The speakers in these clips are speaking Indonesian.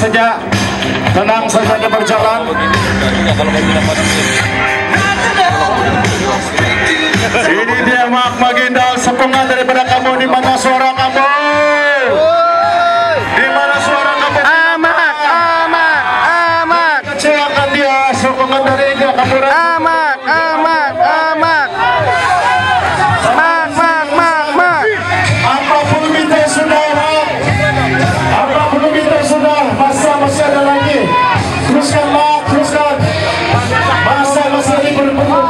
saja. Tenang saja berjalan. Ini dia Mak Magindal sepungan daripada kamu di mana suara kamu? Di mana suara kamu? Amak, amak, amak, Kecewakan dia sokongan dari dia kamu. amak,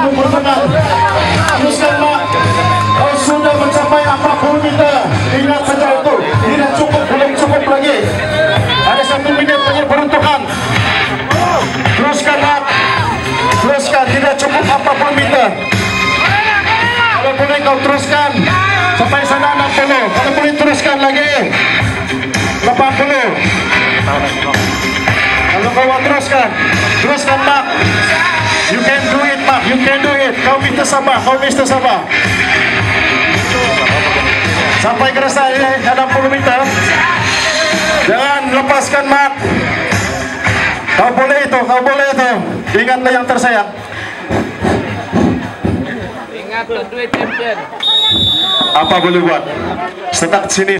2006 Misalnya Kau sudah mencapai apa pun kita ingat saja itu tidak cukup belum cukup lagi. Ada satu menit lagi peruntukan teruskan teruskan tidak cukup apa pun kita. Kalau boleh kau teruskan sampai sana 60 kalau boleh teruskan lagi 80 kalau kau teruskan teruskan can do it. Kau minta sabar, kau minta sabar. Sampai ke rasa ini 60 meter. Jangan lepaskan Mak. Kau boleh itu, kau boleh itu. Ingatlah yang tersayang. Ingat duit champion. Apa boleh buat? Setak sini